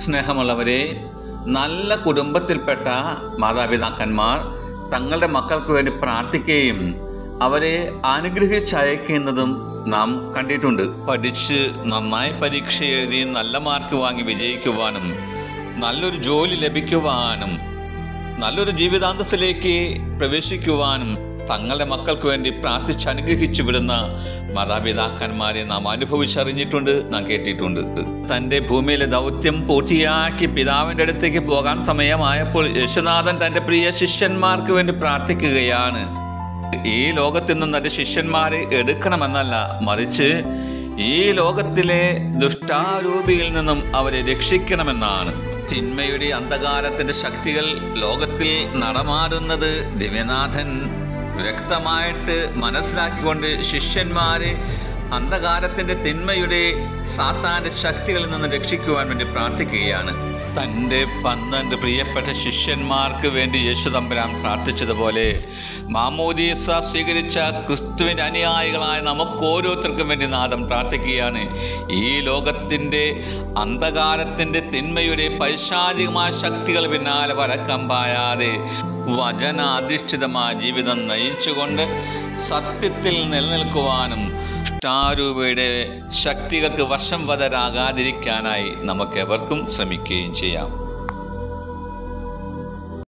സ്നേഹമുള്ളവരെ നല്ല കുടുംബത്തിൽപ്പെട്ട മാതാപിതാക്കന്മാർ തങ്ങളുടെ മക്കൾക്ക് വേണ്ടി പ്രാർത്ഥിക്കുകയും അവരെ അനുഗ്രഹിച്ചയക്കുന്നതും നാം കണ്ടിട്ടുണ്ട്. പഠിച്ച് നന്നായി പരീക്ഷ എഴുതി നല്ല മാർക്ക് വാങ്ങി വിജയിക്കുവാനും നല്ലൊരു ജോലി ലഭിക്കുവാനും നല്ലൊരു ജീവിതാന്തസ്സിലേക്ക് പ്രവേശിക്കുവാനും തങ്ങളുടെ മക്കൾക്ക് വേണ്ടി പ്രാർത്ഥിച്ച് അനുഗ്രഹിച്ചു വിടുന്ന മാതാപിതാക്കന്മാരെ നാം അനുഭവിച്ചറിഞ്ഞിട്ടുണ്ട് നാം കേട്ടിട്ടുണ്ട്. തന്റെ ഭൂമിയിലെ ദൗത്യം പൂർത്തിയാക്കി പിതാവിന്റെ അടുത്തേക്ക് പോകാൻ സമയമായപ്പോൾ യശുനാഥൻ തന്റെ പ്രിയ ശിഷ്യന്മാർക്ക് വേണ്ടി പ്രാർത്ഥിക്കുകയാണ്. ഈ ലോകത്തിൽ നിന്ന് തന്റെ ശിഷ്യന്മാരെ എടുക്കണമെന്നല്ല മറിച്ച് ഈ ലോകത്തിലെ ദുഷ്ടാരൂപിയിൽ നിന്നും അവരെ രക്ഷിക്കണമെന്നാണ്. തിന്മയുടെ അന്ധകാരത്തിന്റെ ശക്തികൾ ലോകത്തിൽ നടമാടുന്നത് ദിവ്യനാഥൻ വ്യക്തമായിട്ട് മനസ്സിലാക്കിക്കൊണ്ട് ശിഷ്യന്മാരെ അന്ധകാരത്തിന്റെ തിന്മയുടെ സാത്താന്റെ ശക്തികളിൽ നിന്ന് രക്ഷിക്കുവാൻ വേണ്ടി പ്രാർത്ഥിക്കുകയാണ്. തന്റെ പന്ത്രണ്ട് പ്രിയപ്പെട്ട ശിഷ്യന്മാർക്ക് വേണ്ടി യേശു തമ്പുരാൻ പ്രാർത്ഥിച്ചതുപോലെ മാമോദീസ സ്വീകരിച്ച ക്രിസ്തുവിന്റെ അനുയായികളായ നമുക്ക് ഓരോരുത്തർക്കും വേണ്ടി നാദം പ്രാർത്ഥിക്കുകയാണ്. ഈ ലോകത്തിന്റെ അന്ധകാരത്തിന്റെ തിന്മയുടെ പൈശാചികമായ ശക്തികൾ പിന്നാലെ വരക്കം പായാതെ വചനാധിഷ്ഠിതമായ ജീവിതം നയിച്ചുകൊണ്ട് സത്യത്തിൽ നിലനിൽക്കുവാനും ഷ്ടാരൂപയുടെ ശക്തികൾക്ക് വശം വതരാകാതിരിക്കാനായി നമുക്കെവർക്കും ശ്രമിക്കുകയും ചെയ്യാം.